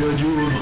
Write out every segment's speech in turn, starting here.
bien dur.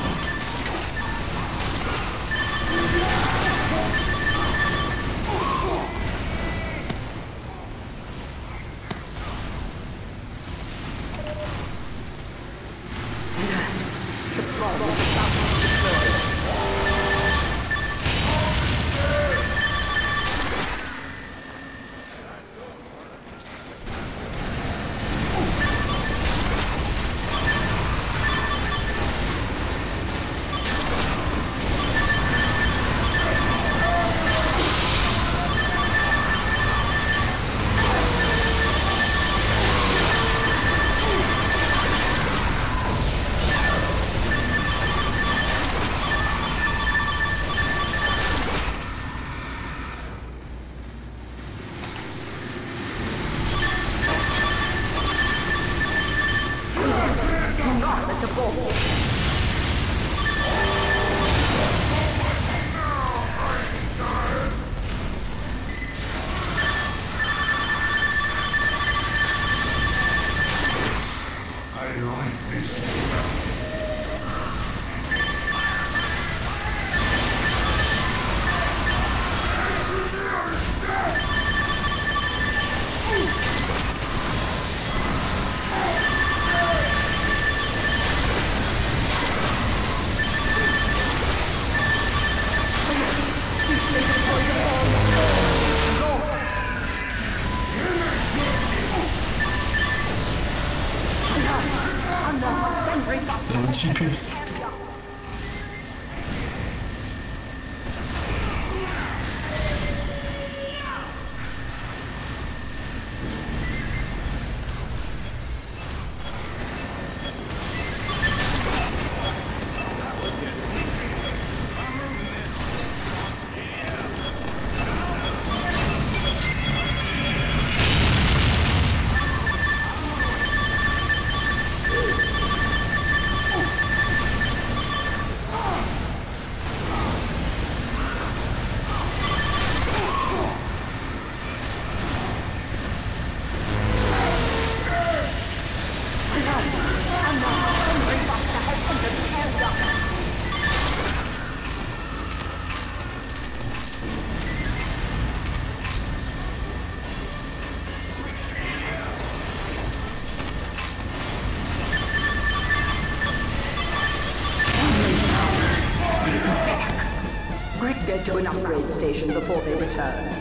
to an upgrade station before they return.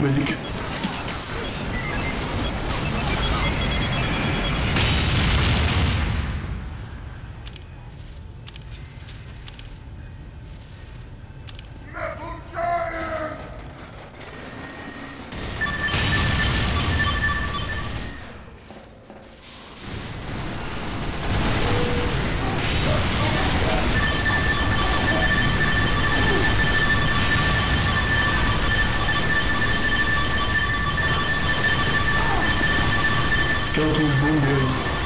Dominic. Skeleton's wounded.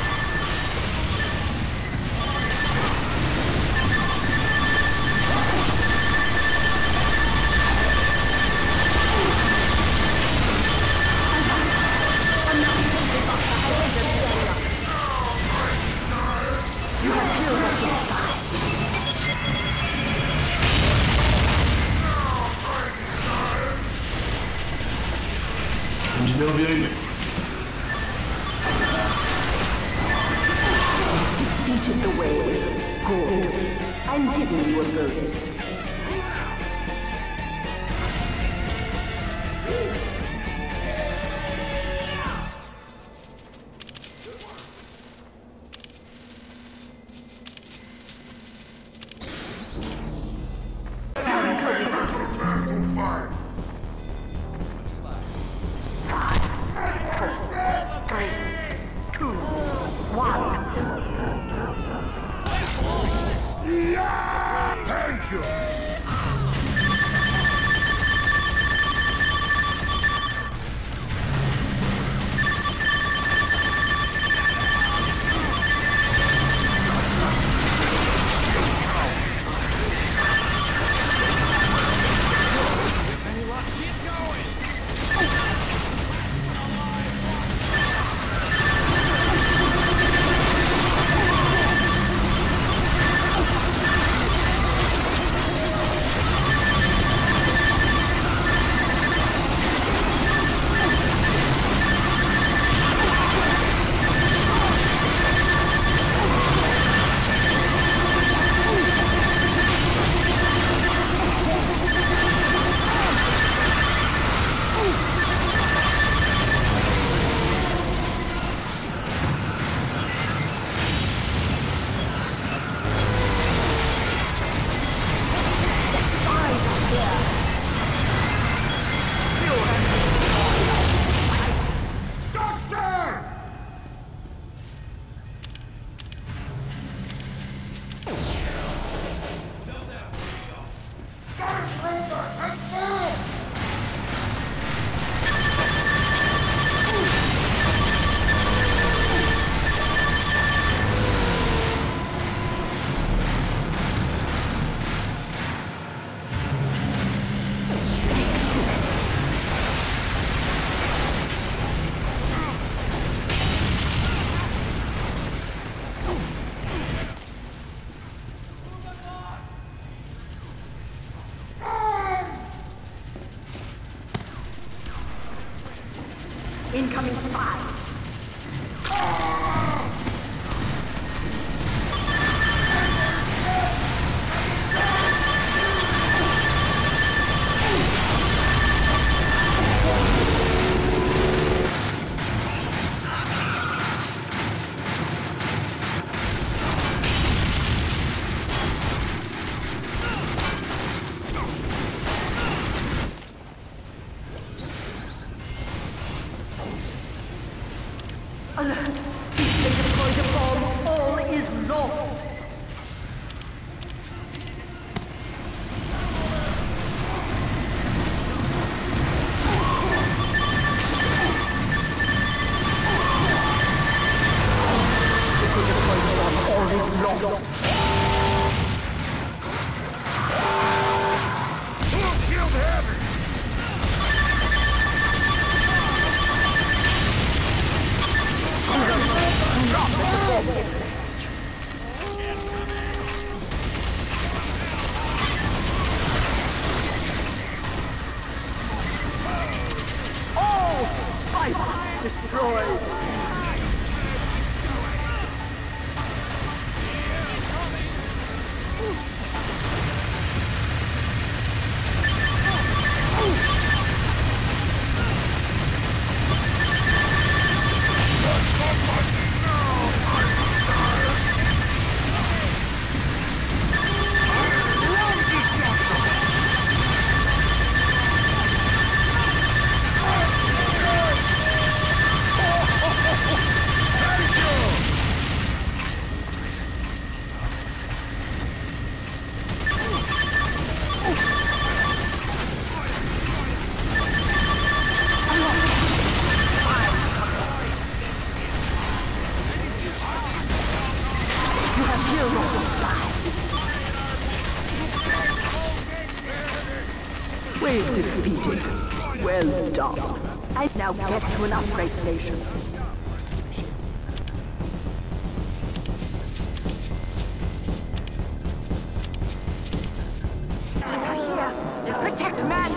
4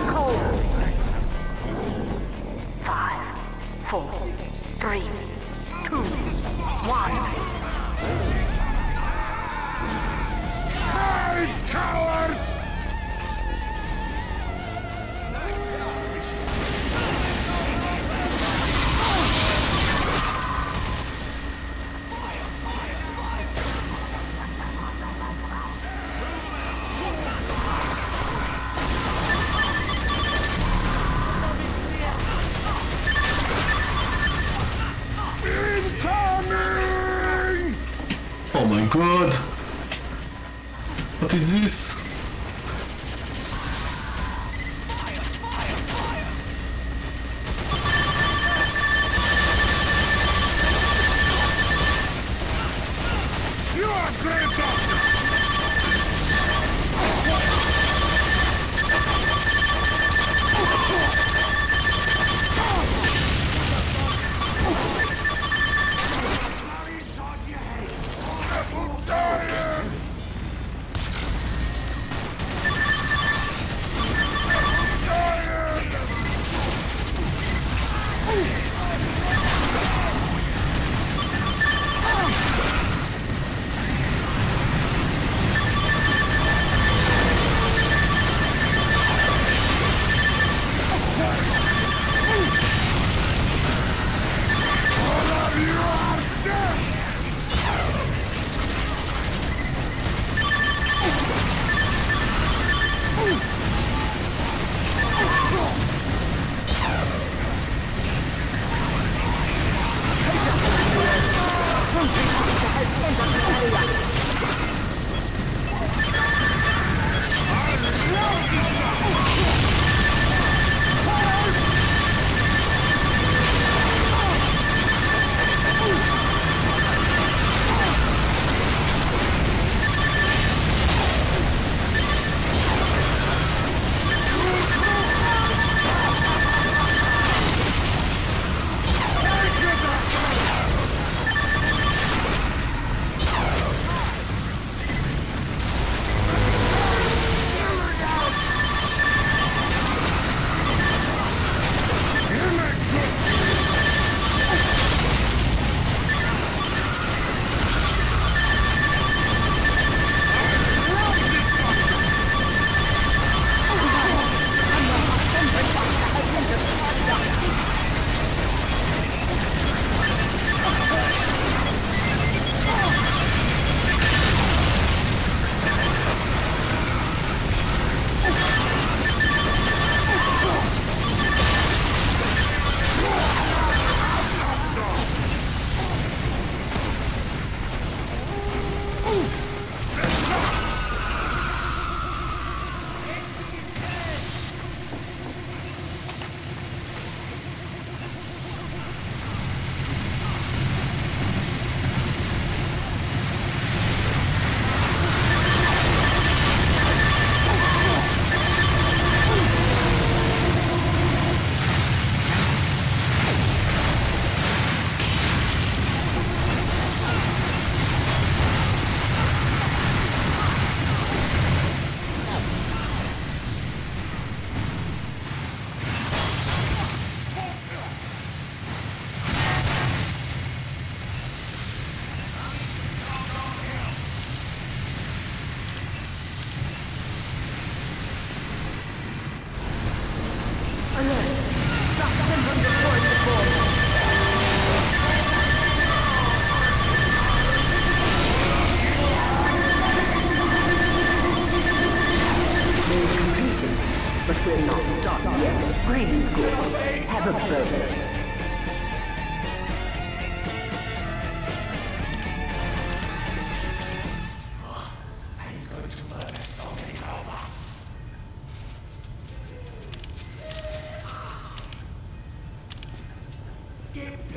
cold. Five, four, three, two, one.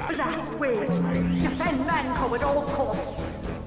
Blast waves! Defend Manco at all costs!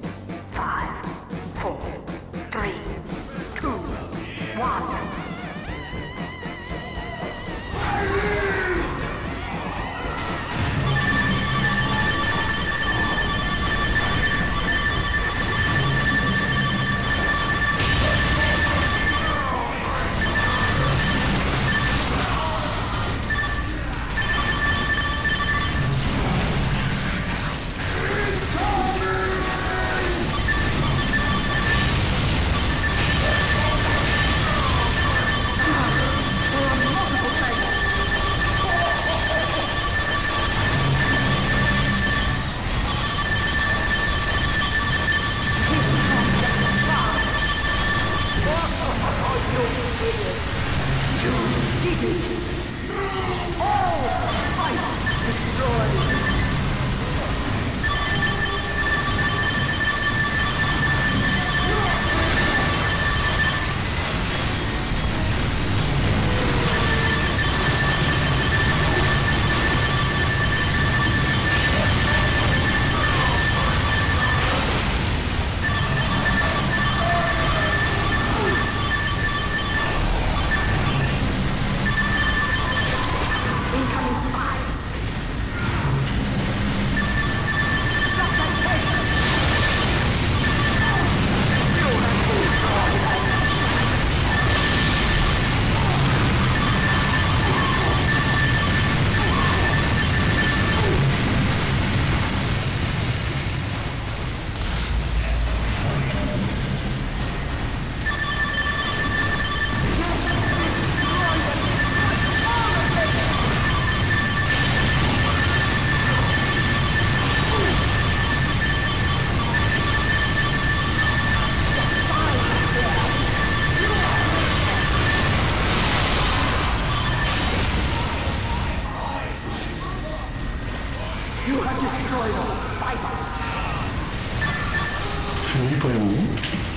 You have destroyed all fiber. 죽을 뻔했네.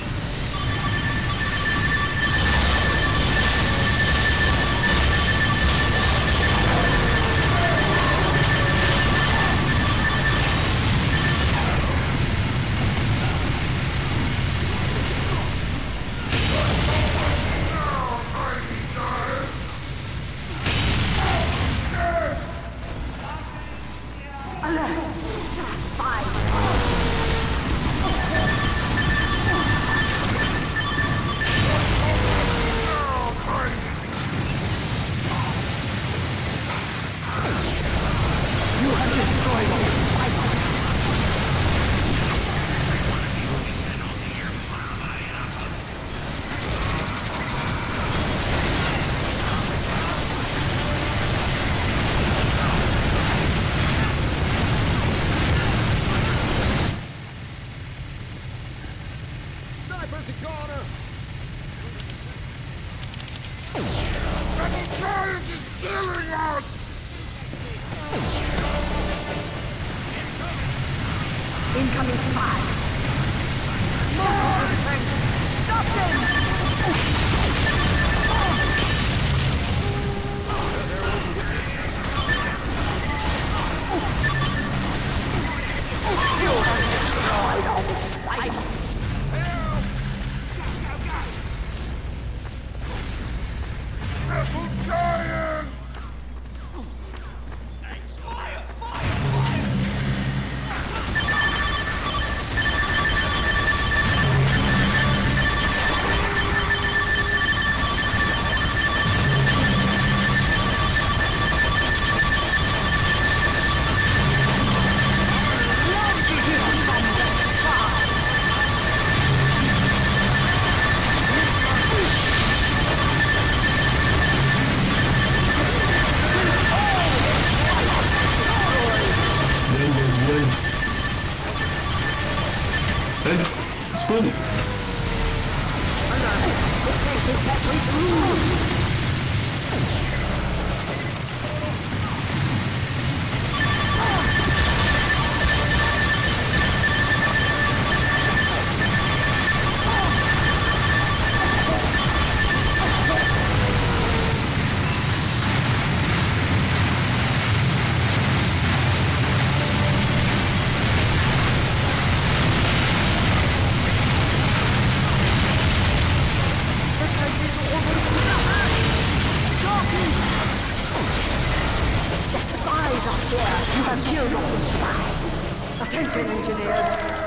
Hey, spoon.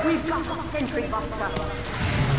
We've got a sentry buster.